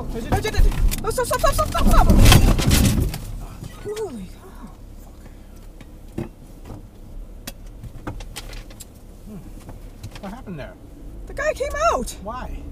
Oh, is did! Holy cow. What happened there? The guy came out! Why?